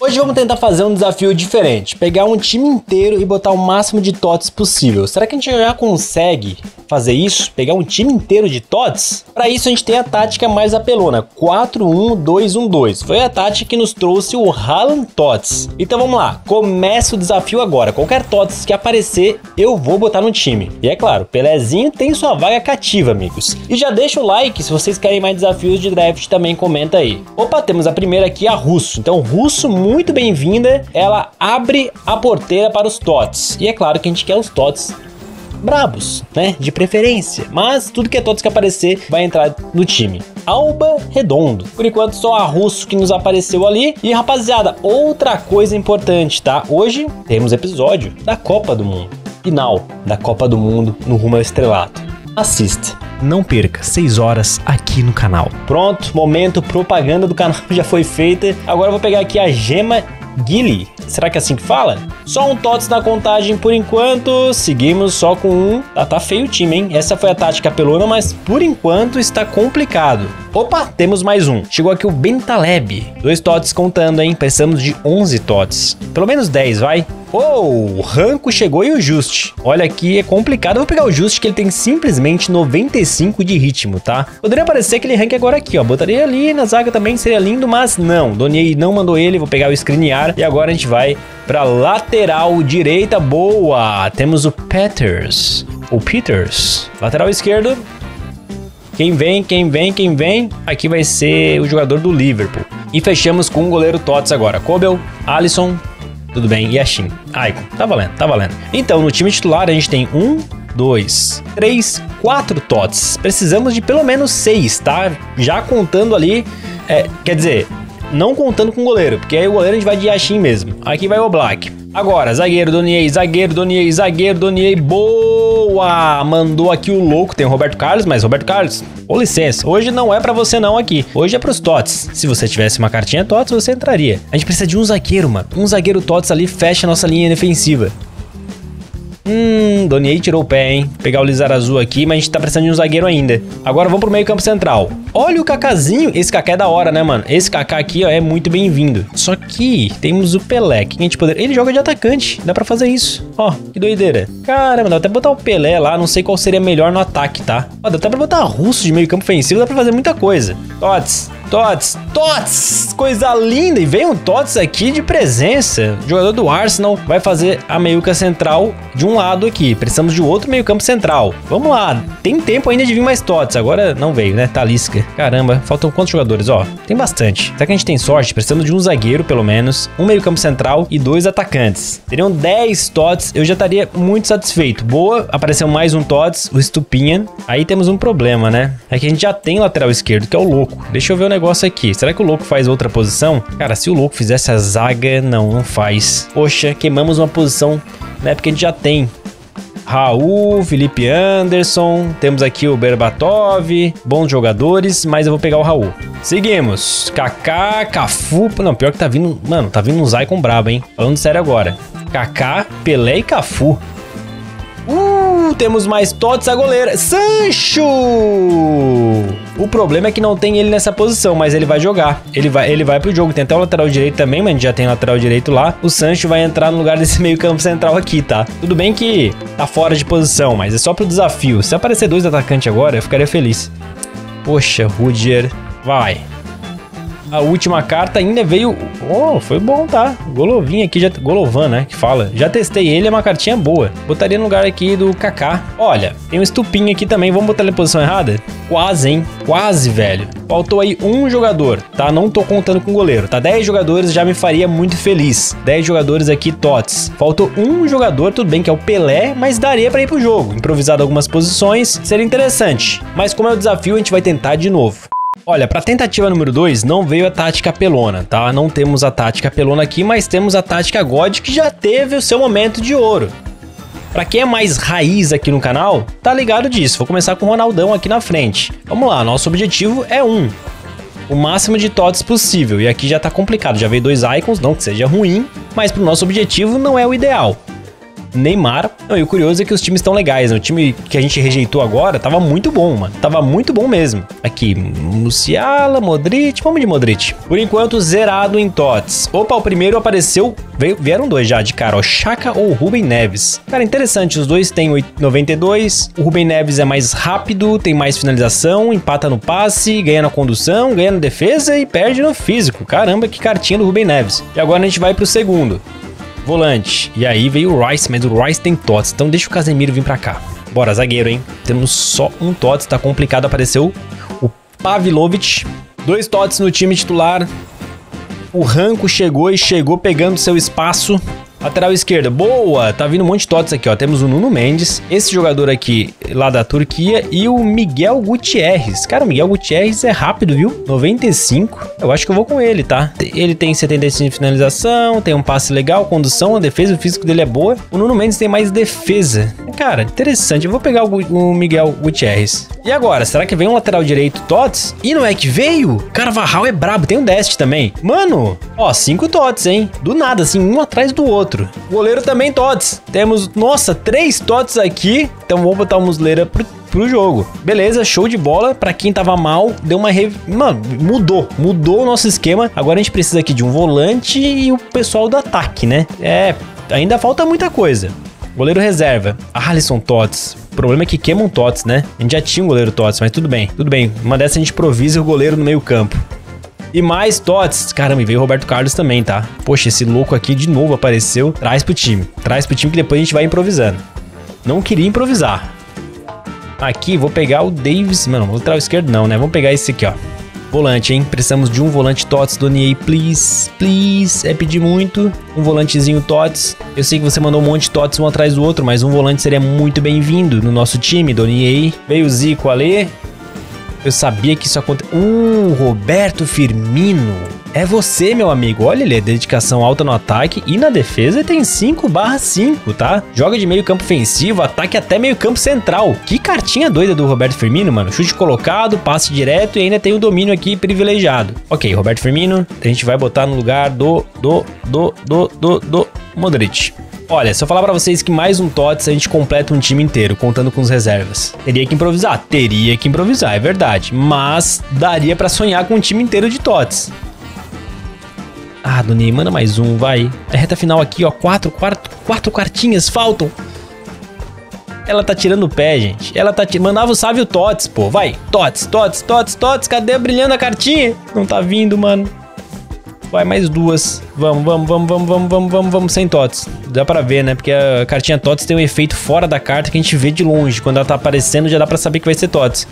Hoje vamos tentar fazer um desafio diferente, pegar um time inteiro e botar o máximo de TOTS possível. Será que a gente já consegue fazer isso? Pegar um time inteiro de TOTS? Para isso a gente tem a tática mais apelona, 4-1-2-1-2. Foi a tática que nos trouxe o Haaland TOTS. Então vamos lá, começa o desafio agora. Qualquer TOTS que aparecer, eu vou botar no time. E é claro, Pelezinho tem sua vaga cativa, amigos. E já deixa o like se vocês querem mais desafios de draft, também comenta aí. Opa, temos a primeira aqui, a Russo. Então, Russo muito bem-vinda. Ela abre a porteira para os TOTS. E é claro que a gente quer os TOTS brabos, né? De preferência. Mas tudo que é TOTS que aparecer vai entrar no time. Alba Redondo. Por enquanto, só a Russo que nos apareceu ali. E rapaziada, outra coisa importante, tá? Hoje temos episódio da Copa do Mundo. Final da Copa do Mundo no rumo ao estrelato. Assista. Não perca, 6 horas aqui no canal. Pronto, momento propaganda do canal já foi feita. Agora eu vou pegar aqui a gema Gilly. Será que é assim que fala? Só um TOTS na contagem por enquanto. Seguimos só com um. Tá, tá feio o time, hein? Essa foi a tática pelona, mas por enquanto está complicado. Opa, temos mais um. Chegou aqui o Bentaleb. Dois TOTS contando, hein? Precisamos de 11 TOTS. Pelo menos 10, vai. Oh, o Ranco chegou e o Just. Olha aqui, é complicado. Eu vou pegar o Just, que ele tem simplesmente 95 de ritmo, tá? Poderia aparecer aquele rank agora aqui, ó. Botaria ali na zaga também, seria lindo, mas não. Doniei não mandou ele, vou pegar o screenear. E agora a gente vai pra lateral direita. Boa! Temos o Peters. O Peters. Lateral esquerdo. Quem vem, quem vem, quem vem? Aqui vai ser o jogador do Liverpool. E fechamos com o goleiro Tots agora. Kobel, Alisson, tudo bem, e. Aiko, tá valendo, tá valendo. Então, no time titular a gente tem um, dois, três, quatro TOTS. Precisamos de pelo menos seis, tá? Já contando ali, é, quer dizer, não contando com o goleiro, porque aí o goleiro a gente vai de Yashin mesmo. Aqui vai o Black. Agora, zagueiro, Doniei, zagueiro, Doniei, zagueiro, Doniei, boa! Mandou aqui o louco, tem o Roberto Carlos, mas Roberto Carlos, com licença, hoje não é para você não aqui, hoje é pros TOTS. Se você tivesse uma cartinha TOTS, você entraria. A gente precisa de um zagueiro, mano. Um zagueiro TOTS ali fecha a nossa linha defensiva. Hum, Doniei tirou o pé, hein? Pegar o Lizar Azul aqui, mas a gente tá precisando de um zagueiro ainda. Agora vamos pro meio campo central. Olha o Cacazinho. Esse Kaká é da hora, né, mano? Esse Kaká aqui, ó, é muito bem-vindo. Só que temos o Pelé, que a gente poderia... Ele joga de atacante, dá pra fazer isso. Ó, que doideira. Caramba, dá até botar o Pelé lá, não sei qual seria melhor no ataque, tá? Ó, dá até pra botar russo de meio campo ofensivo, dá pra fazer muita coisa. Tots, Tots, Tots, coisa linda. E vem um Tots aqui de presença. O jogador do Arsenal vai fazer a meiuca central de um lado aqui. Precisamos de outro meio campo central. Vamos lá, tem tempo ainda de vir mais Tots. Agora não veio, né? Talisca. Caramba, faltam quantos jogadores? Ó, tem bastante. Será que a gente tem sorte? Precisamos de um zagueiro, pelo menos, um meio campo central e dois atacantes. Teriam 10 Tots, eu já estaria muito satisfeito. Boa, apareceu mais um Tots, o Stupinhan. Aí temos um problema, né? É que a gente já tem lateral esquerdo, que é o Louco. Deixa eu ver o negócio aqui. Será que o louco faz outra posição? Cara, se o louco fizesse a zaga, não, não faz. Poxa, queimamos uma posição, né? Porque a gente já tem Raul, Felipe Anderson, temos aqui o Berbatov, bons jogadores, mas eu vou pegar o Raul. Seguimos, Kaká, Cafu, não, pior que tá vindo, mano, tá vindo um Zaicon brabo, hein? Falando sério agora. Kaká, Pelé e Cafu. Uh, temos mais Tots a goleira. Sancho! O problema é que não tem ele nessa posição, mas ele vai jogar. Ele vai, ele vai pro jogo. Tem até o lateral direito também, mas a gente já tem lateral direito lá. O Sancho vai entrar no lugar desse meio campo central aqui, tá? Tudo bem que tá fora de posição, mas é só pro desafio. Se aparecer dois atacantes agora, eu ficaria feliz. Poxa, Rudiger. Vai. A última carta ainda veio. Oh, foi bom, tá? Golovinho aqui, já... Golovan, né? Que fala. Já testei ele, é uma cartinha boa. Botaria no lugar aqui do Kaká. Olha, tem um estupinho aqui também. Vamos botar ele na posição errada? Quase, hein? Quase, velho. Faltou aí um jogador, tá? Não tô contando com goleiro, tá? 10 jogadores já me faria muito feliz. 10 jogadores aqui, tots. Faltou um jogador, tudo bem que é o Pelé, mas daria para ir pro jogo. Improvisado algumas posições, seria interessante. Mas como é o desafio, a gente vai tentar de novo. Olha, para tentativa número 2 não veio a tática pelona, tá? Não temos a tática pelona aqui, mas temos a tática God que já teve o seu momento de ouro. Para quem é mais raiz aqui no canal, tá ligado disso. Vou começar com o Ronaldão aqui na frente. Vamos lá, nosso objetivo é um. O máximo de TOTS possível. E aqui já tá complicado, já veio dois icons, não que seja ruim, mas pro nosso objetivo não é o ideal. Neymar. Não, e o curioso é que os times estão legais, né? O time que a gente rejeitou agora tava muito bom, mano. Tava muito bom mesmo. Aqui, Musiala, Modric, vamos de Modric. Por enquanto, zerado em TOTS. Opa, o primeiro apareceu, veio, vieram dois já de cara, ó, Chaka ou Ruben Neves. Cara, interessante, os dois têm 92, o Ruben Neves é mais rápido, tem mais finalização, empata no passe, ganha na condução, ganha na defesa e perde no físico. Caramba, que cartinha do Ruben Neves. E agora a gente vai pro segundo. Volante. E aí veio o Rice, mas o Rice tem TOTS, então deixa o Casemiro vir pra cá. Bora, zagueiro, hein? Temos só um TOTS, tá complicado. Apareceu o Pavlovic. Dois TOTS no time titular. O Ranco chegou e chegou pegando seu espaço. Lateral esquerda, boa! Tá vindo um monte de totes aqui, ó. Temos o Nuno Mendes, esse jogador aqui lá da Turquia e o Miguel Gutierrez. Cara, o Miguel Gutierrez é rápido, viu? 95. Eu acho que eu vou com ele, tá? Ele tem 75 de finalização, tem um passe legal, condução, a defesa, o físico dele é boa. O Nuno Mendes tem mais defesa. Cara, interessante. Eu vou pegar o, o Miguel Gutierrez. E agora, será que vem um lateral direito TOTS? E não é que veio? Carvajal é brabo, tem um Dest também. Mano, ó, cinco TOTS, hein? Do nada, assim, um atrás do outro. Goleiro também TOTS. Temos, nossa, três TOTS aqui. Então vamos botar o Musleira pro, pro jogo. Beleza, show de bola. Pra quem tava mal, deu uma... Re... Mano, mudou. Mudou o nosso esquema. Agora a gente precisa aqui de um volante e o pessoal do ataque, né? É, ainda falta muita coisa. Goleiro reserva. Alisson Tots. O problema é que queimam Tots, né? A gente já tinha um goleiro Tots, mas tudo bem, tudo bem. Uma dessa a gente improvisa o goleiro no meio campo. E mais Tots. Caramba, e veio o Roberto Carlos também, tá? Poxa, esse louco aqui de novo apareceu. Traz pro time. Traz pro time que depois a gente vai improvisando. Não queria improvisar. Aqui, vou pegar o Davis. Mano, vou o esquerdo não, né? Vamos pegar esse aqui, ó. Volante, hein? Precisamos de um volante TOTS, Doniei, please, please. É pedir muito. Um volantezinho TOTS. Eu sei que você mandou um monte de TOTS um atrás do outro, mas um volante seria muito bem-vindo no nosso time, Doniei. Veio o Zico ali. Eu sabia que isso acontecia. Uh, Roberto Firmino. É você, meu amigo. Olha ele, dedicação alta no ataque e na defesa tem 5 barra 5, tá? Joga de meio campo ofensivo, ataque até meio campo central. Que cartinha doida do Roberto Firmino, mano. Chute colocado, passe direto e ainda tem o domínio aqui privilegiado. Ok, Roberto Firmino, a gente vai botar no lugar do, do, do, do, do, do Modric. Olha, se eu falar para vocês que mais um TOTS a gente completa um time inteiro, contando com os reservas. Teria que improvisar? Teria que improvisar, é verdade. Mas daria para sonhar com um time inteiro de TOTS. Ah, Doni, manda mais um, vai. É reta final aqui, ó. Quatro, quatro, quatro quartinhas faltam. Ela tá tirando o pé, gente. Ela tá tirando. Mandava o Sávio Tots, pô. Vai. Tots, Tots, Tots, Tots. Cadê brilhando a cartinha? Não tá vindo, mano. Vai, mais duas. Vamos, vamos, vamos, vamos, vamos, vamos, vamos, vamos, sem TOTS. Dá pra ver, né? Porque a cartinha TOTS tem um efeito fora da carta que a gente vê de longe. Quando ela tá aparecendo, já dá pra saber que vai ser TOTS.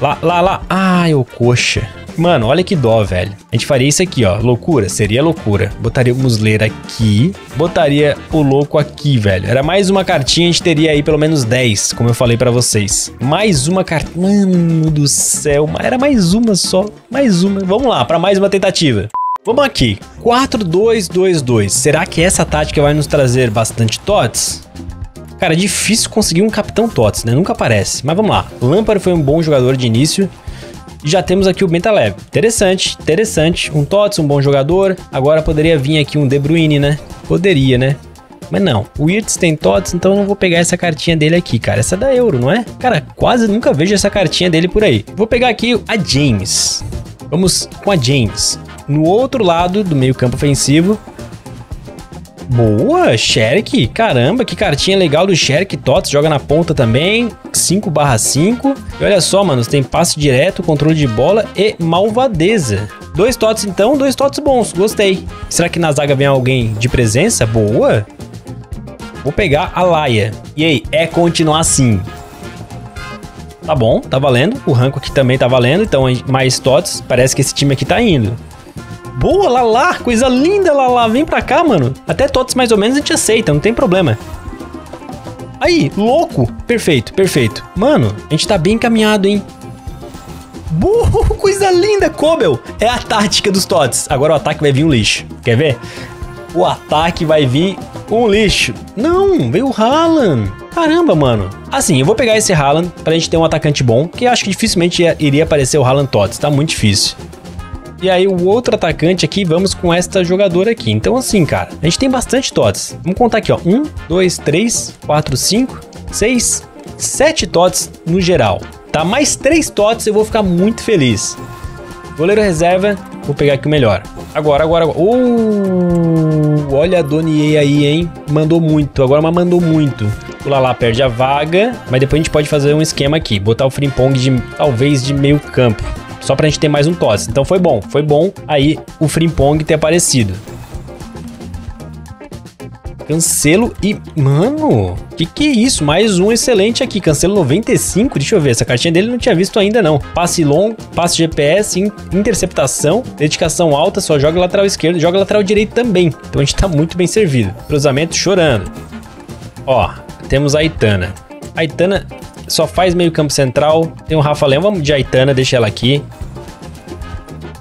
Lá, lá, lá. Ai, ô coxa. Mano, olha que dó, velho. A gente faria isso aqui, ó. Loucura, seria loucura. Botaria o Musleira aqui. Botaria o louco aqui, velho. Era mais uma cartinha, a gente teria aí pelo menos 10, como eu falei para vocês. Mais uma cartinha. Mano do céu. Era mais uma só. Mais uma. Vamos lá, para mais uma tentativa. Vamos aqui. 4-2-2-2. Será que essa tática vai nos trazer bastante TOTS? Cara, é difícil conseguir um capitão TOTS, né? Nunca aparece. Mas vamos lá. Lampard foi um bom jogador de início. Já temos aqui o Bentaleb. Interessante, interessante. Um Tots, um bom jogador. Agora poderia vir aqui um De Bruyne, né? Poderia, né? Mas não, o Wirtz tem TOTS, então eu não vou pegar essa cartinha dele aqui, cara. Essa é da Euro, não é? Cara, quase nunca vejo essa cartinha dele por aí. Vou pegar aqui a James. Vamos com a James. No outro lado do meio campo ofensivo, Boa, Sherk. Caramba, que cartinha legal do Sherk. Tots joga na ponta também. 5 barra 5. E olha só, mano, tem passe direto, controle de bola e malvadeza. Dois tots então, dois tots bons. Gostei. Será que na zaga vem alguém de presença? Boa. Vou pegar a Laia. E aí, é continuar assim. Tá bom, tá valendo. O ranco aqui também tá valendo. Então, mais tots. Parece que esse time aqui tá indo. Boa, Lala, coisa linda, Lala. Vem pra cá, mano. Até TOTS mais ou menos a gente aceita, não tem problema. Aí, louco. Perfeito, perfeito. Mano, a gente tá bem encaminhado, hein? Burro, coisa linda, Kobel. É a tática dos TOTS. Agora o ataque vai vir um lixo. Quer ver? O ataque vai vir um lixo. Não, veio o Haaland. Caramba, mano. Assim, eu vou pegar esse Haaland pra gente ter um atacante bom, que acho que dificilmente iria aparecer o Haaland TOTS. Tá muito difícil. E aí o outro atacante aqui, vamos com esta jogadora aqui. Então assim, cara, a gente tem bastante TOTS. Vamos contar aqui, ó. Um, dois, três, quatro, cinco, seis, sete TOTS no geral. Tá? Mais três TOTS eu vou ficar muito feliz. Goleiro reserva, vou pegar aqui o melhor. Agora, agora, agora. Uh, olha a Donier aí, hein? Mandou muito, agora mas mandou muito. O Lala perde a vaga, mas depois a gente pode fazer um esquema aqui. Botar o Frimpong de, talvez, de meio campo. Só pra gente ter mais um tosse. Então foi bom, foi bom aí o Frimpong ter aparecido. Cancelo e... Mano, que que é isso? Mais um excelente aqui. Cancelo 95. Deixa eu ver. Essa cartinha dele não tinha visto ainda, não. Passe longo, passe GPS, interceptação, dedicação alta, só joga lateral esquerdo, joga lateral direito também. Então a gente tá muito bem servido. Cruzamento chorando. Ó, temos a Aitana. A Aitana só faz meio campo central. Tem o Rafa Leão. Vamos de Aitana, deixa ela aqui.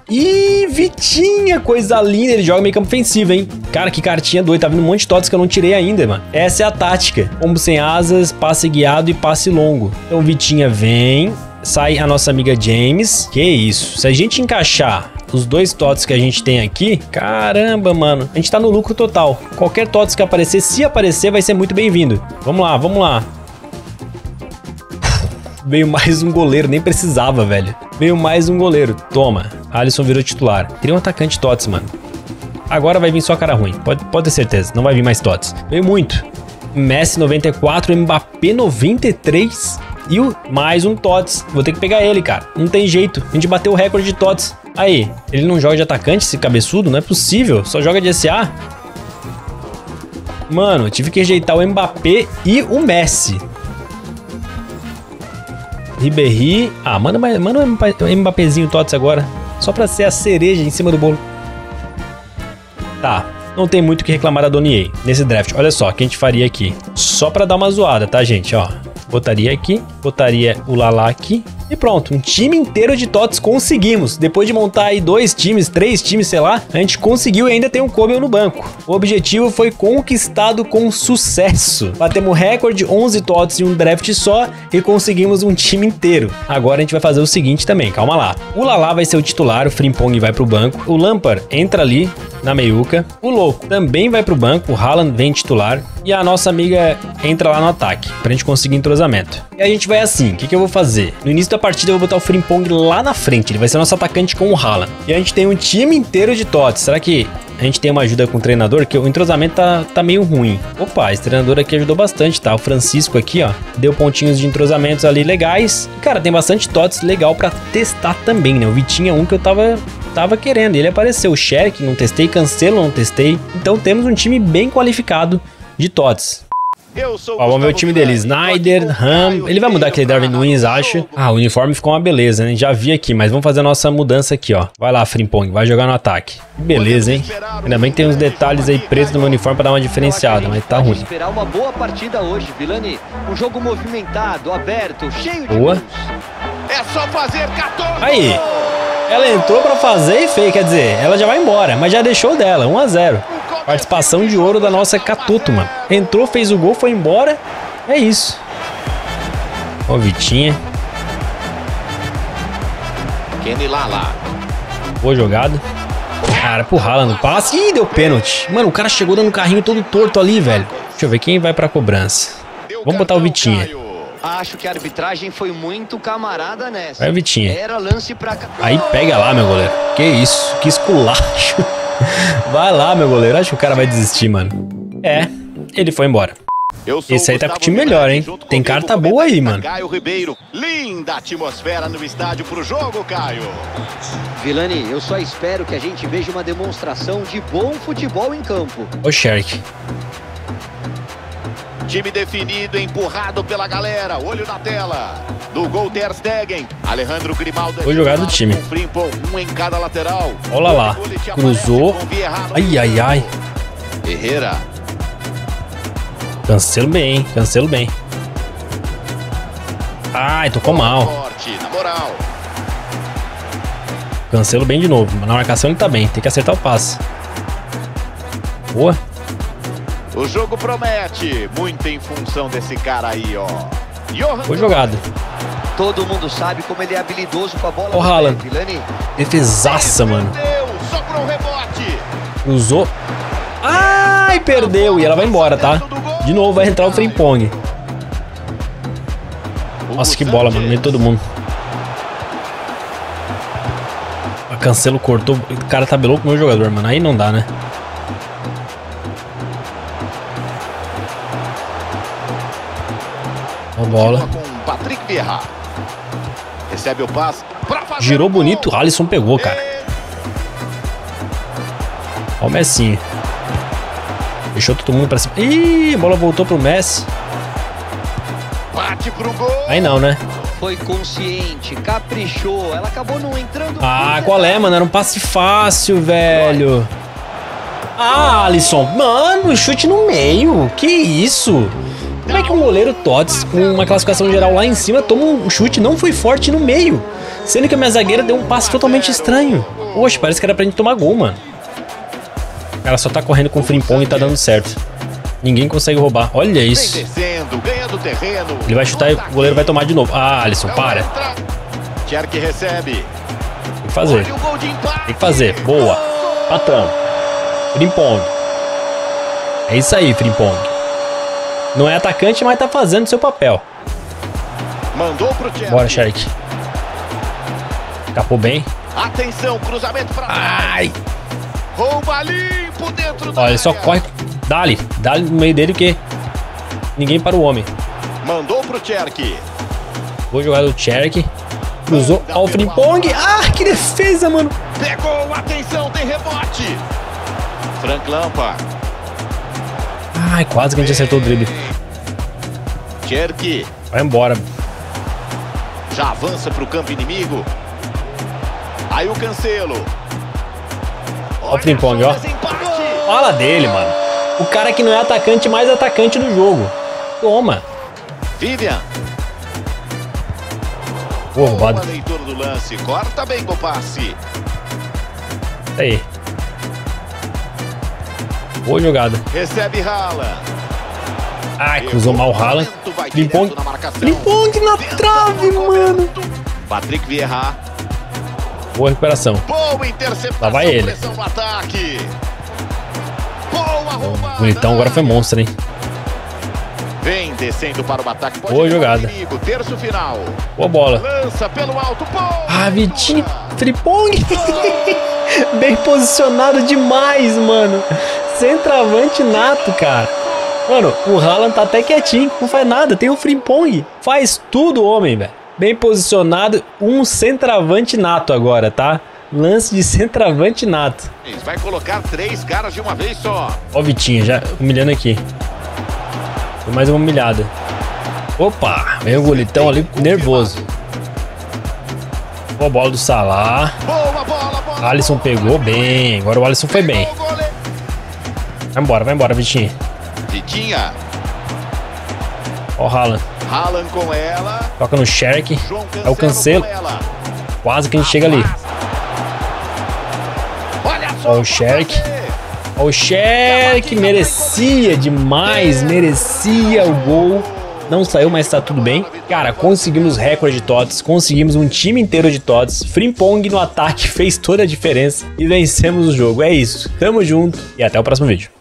Ih, Vitinha, coisa linda. Ele joga meio campo ofensivo, hein? Cara, que cartinha doida. Tá vindo um monte de totes que eu não tirei ainda, mano. Essa é a tática. Combo sem asas, passe guiado e passe longo. Então, Vitinha vem. Sai a nossa amiga James. Que isso. Se a gente encaixar os dois TOTS que a gente tem aqui, caramba, mano, a gente tá no lucro total. Qualquer TOTS que aparecer, se aparecer, vai ser muito bem-vindo. Vamos lá, vamos lá. Veio mais um goleiro, nem precisava, velho. Veio mais um goleiro. Toma. Alisson virou titular. Queria um atacante TOTS, mano. Agora vai vir só cara ruim. Pode, pode ter certeza. Não vai vir mais TOTS. Veio muito. Messi 94, Mbappé 93 e o, mais um TOTS. Vou ter que pegar ele, cara. Não tem jeito. A gente bateu o recorde de TOTS. Aí, ele não joga de atacante, esse cabeçudo? Não é possível. Só joga de SA. Mano, tive que rejeitar o Mbappé e o Messi. Ribéry. Ah, manda, manda um Mbappézinho Tots agora. Só pra ser a cereja em cima do bolo. Tá, não tem muito o que reclamar da Donier nesse draft. Olha só, o que a gente faria aqui. Só pra dar uma zoada, tá, gente? Ó, botaria aqui, botaria o Lala aqui, e pronto, um time inteiro de TOTS conseguimos. Depois de montar aí dois times, três times, sei lá, a gente conseguiu e ainda tem um Kobel no banco. O objetivo foi conquistado com sucesso. Batemos recorde, 11 TOTS em um draft só e conseguimos um time inteiro. Agora a gente vai fazer o seguinte também, calma lá. O Lala vai ser o titular, o Frimpong vai pro banco, o Lampard entra ali na meiuca, o Louco também vai pro banco, o Haaland vem titular e a nossa amiga entra lá no ataque, pra gente conseguir entrosamento. E a gente vai assim, o que, que eu vou fazer? No início da da partida eu vou botar o Frimpong lá na frente. Ele vai ser nosso atacante com o Haaland. E a gente tem um time inteiro de TOTS. Será que a gente tem uma ajuda com o treinador? Que o entrosamento tá, tá meio ruim. Opa, esse treinador aqui ajudou bastante, tá? O Francisco aqui, ó, deu pontinhos de entrosamentos ali legais. E, cara, tem bastante TOTS legal para testar também, né? O Vitinho é um que eu tava tava querendo. Ele apareceu. O Sherk não testei, Cancelo não testei. Então temos um time bem qualificado de TOTS. Ó, vamos ver o time dele. Snyder, Ram. Ele vai mudar aquele Darwin Nunes, acho. Ah, o uniforme ficou uma beleza, né? Já vi aqui, mas vamos fazer a nossa mudança aqui, ó. Vai lá, Frimpong, vai jogar no ataque. Beleza, hein? Ainda bem que tem uns detalhes aí pretos no meu uniforme pra dar uma diferenciada, mas tá ruim. esperar uma boa partida hoje, Vilani. Um jogo movimentado, aberto, cheio de Boa. É só fazer 14. Aí. Ela entrou pra fazer e fez, quer dizer, ela já vai embora, mas já deixou dela, 1 a 0 Participação de ouro da nossa Catuto, mano. Entrou, fez o gol, foi embora. É isso. Ó, Vitinha. Kenny Lala. Boa jogada. Cara, pro no passe. Ih, deu pênalti. Mano, o cara chegou dando um carrinho todo torto ali, velho. Deixa eu ver quem vai pra cobrança. Vamos botar o Vitinha. Acho que a arbitragem foi muito camarada nessa. Vai, Vitinha. Aí pega lá, meu goleiro. Que isso, que esculacho. Vai lá, meu goleiro. Acho que o cara vai desistir, mano. É, ele foi embora. Esse aí tá com o time melhor, hein? Tem carta boa aí, mano. Caio Ribeiro. Linda atmosfera no estádio pro jogo, Caio. Vilani, eu só espero que a gente veja uma demonstração de bom futebol em campo. Ô, Sherk. Time definido, empurrado pela galera. Olho na tela. Do gol Ter Stegen. Alejandro Grimaldo. Foi jogado do time. Um em cada lateral. Olha lá. Cruzou. Ai, ai, ai. Herrera. Cancelo bem, hein? Cancelo bem. Ai, tocou mal. Cancelo bem de novo. Na marcação ele tá bem. Tem que acertar o passe. Boa. O jogo promete, muito em função desse cara aí, ó. Boa jogada. Todo mundo sabe como ele é habilidoso com a bola. Ó, Haaland. Defesaça, mano. Perdeu, um rebote. Cruzou. Ai, perdeu. E ela vai embora, tá? De novo vai entrar o Frimpong. Nossa, que bola, mano. Meio todo mundo. A Cancelo cortou. O cara tabelou com o meu jogador, mano. Aí não dá, né? Uma bola. Com Patrick Vieira. Recebe o passe. Girou bonito. Alisson pegou, cara. Ó o Messinho. Deixou todo mundo pra cima. Ih, a bola voltou pro Messi. Bate pro gol. Aí não, né? Foi consciente, caprichou. Ela acabou não entrando. Ah, qual é, mano? Era um passe fácil, velho. Ah, Alisson. Mano, chute no meio. Que isso? Como é que um goleiro Tots, com uma classificação geral lá em cima, toma um chute não foi forte no meio? Sendo que a minha zagueira deu um passe totalmente estranho. Poxa, parece que era pra gente tomar gol, mano. O cara só tá correndo com o frimpong e tá dando certo. Ninguém consegue roubar. Olha isso. Ele vai chutar e o goleiro vai tomar de novo. Ah, Alisson, para. Tcherk recebe. Tem que fazer. Tem que fazer. Boa. Matamos. Frimpong. É isso aí, Frimpong. Não é atacante, mas tá fazendo seu papel. Mandou pro Tcherk. Bora, Shark. Escapou bem. Atenção, cruzamento pra. Ai. Rouba limpo dentro Olha, ele só área. corre. Dali. Dali no meio dele que ninguém para o homem. Mandou pro Tcherk. Vou jogar do Cherk. Cruzou. Ó o Frimpong. Ah, que defesa, mano. Pegou, atenção, tem rebote. Frank Lampard. Ai, quase que a gente acertou o drible. Tcherk Vai embora. já avança pro campo inimigo. Aí o Cancelo. Ó o Frimpong, ó. Fala dele, mano. O cara que não é atacante, mais atacante do jogo. Toma. Vivian. Roubado. Boa leitura do lance. Corta bem com o passe. Aí. Boa jogada. Recebe Rala. Ai, cruzou mal o Haaland. Marcação. Frimpong na trave, mano. Patrick Vieira. Boa recuperação. Boa interceptação. Lá vai ele. Boa. Bonitão agora foi monstro, hein? Vem descendo para o ataque. Pode Boa jogada. perigo. Terço final. Boa bola. Lança pelo alto. Boa. Ah, Vitinho. Fripong. Bem posicionado demais, mano. Centravante nato, cara. Mano, o Haaland tá até quietinho. Não faz nada. Tem o Frimpong. Faz tudo, homem, velho. Bem posicionado. Um centravante nato agora, tá? Lance de centravante nato. Vai colocar três caras de uma vez só. Ó o Vitinho, já humilhando aqui. Foi mais uma humilhada. Opa, veio o golitão ali nervoso. Boa bola do Salah. Boa bola, bola. Alisson pegou bem. Agora o Alisson foi bem. Vai embora, vai embora, Vitinho. Vitinha. Ó o Haaland. Haaland com ela. Toca no Sherk. João É o Cancelo. Quase que a gente chega ali. Olha só. Ó o Sherk. Ó o Sherk. Merecia demais. Merecia o gol. Não saiu, mas tá tudo bem. Cara, conseguimos recorde de TOTS. Conseguimos um time inteiro de TOTS. Frimpong no ataque fez toda a diferença. E vencemos o jogo. É isso. Tamo junto e até o próximo vídeo.